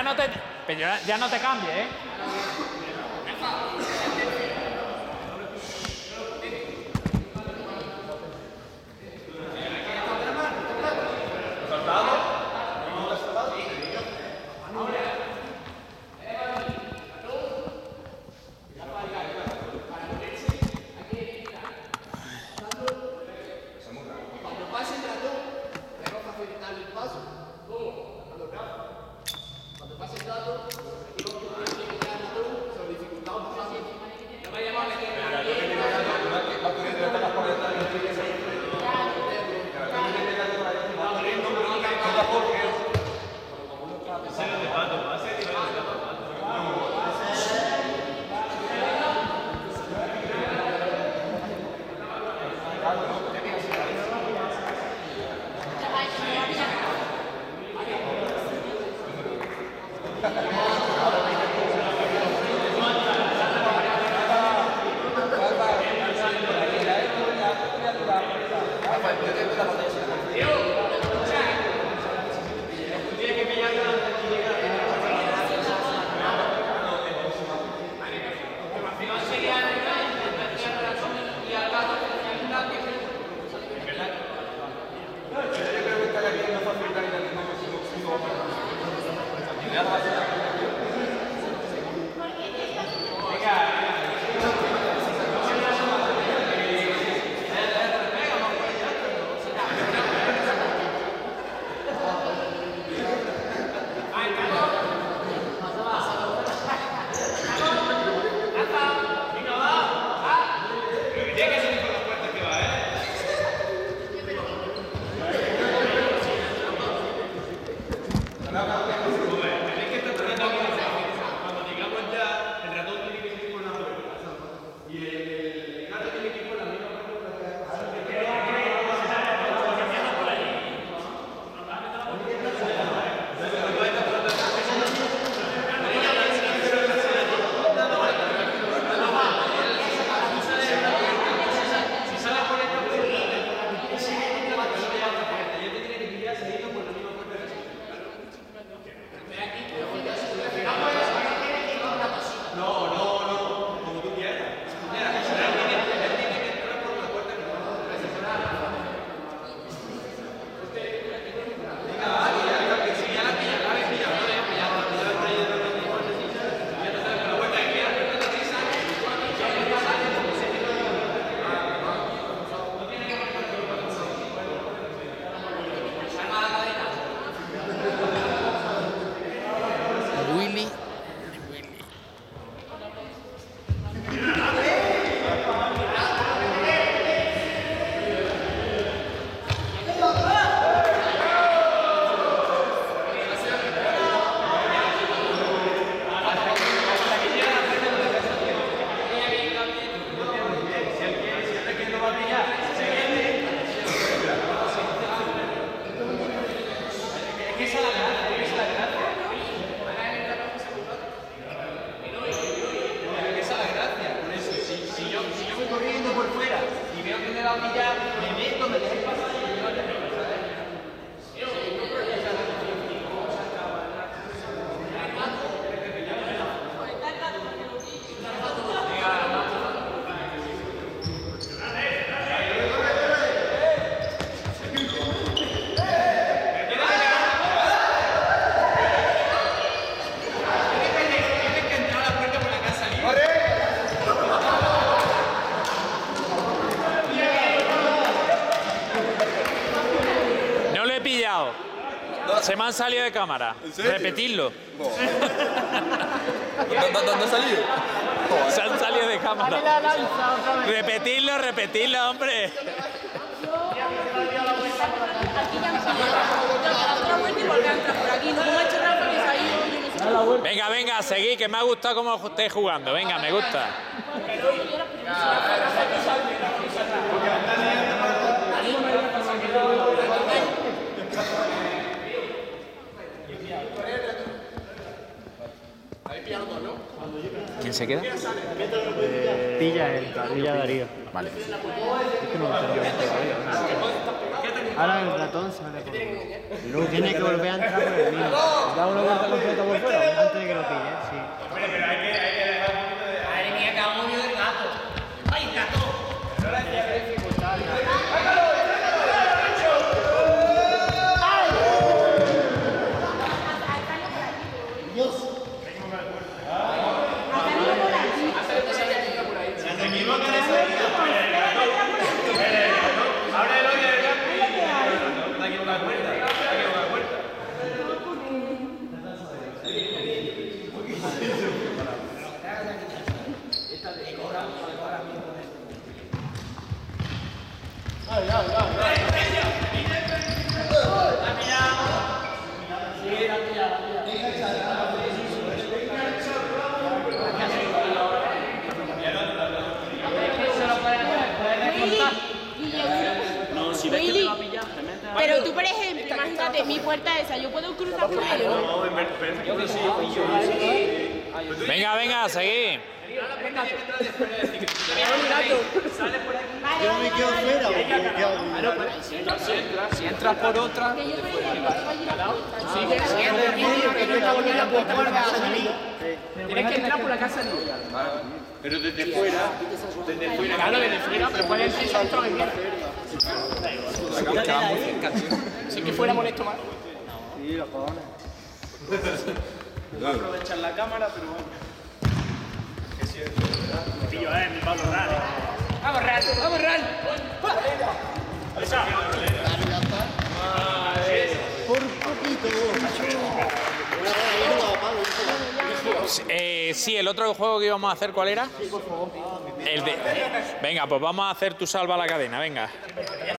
Ya no te, ya, ya no te cambies, ¿eh? No Se me han salido de cámara. serio? Repetidlo. ¿Dónde, dónde ha salido? Se han salido de cámara. Hombre. Me salió otra ido, yo no sé. Venga, venga, seguid, que me ha gustado cómo estáis jugando. Venga, me gusta. ¿Quién se queda? Pilla él, pilla Darío. Vale. Es que no lo tengo bien todavía. Ahora el ratón sale por tiene que volver a entrar por el mío. Da una vuelta completa por fuera. Pero tú, por ejemplo, imagínate, mi puerta esa, yo puedo cruzar por ellos. No. Venga, venga, seguí. Yo me quedo fuera o me quedo Si entras por otra, Que tienes que entrar por la casa de Pero desde fuera, desde fuera. Claro, desde fuera, pero puedes decir salto en Si que fuera molesto más. Sí, los cojones. Aprovechar la cámara, pero bueno. Vamos, Real, vamos, Real. Por poquito. Eh, sí, el otro juego que íbamos a hacer, ¿cuál era? El de. Venga, pues vamos a hacer tu salva a la cadena, venga.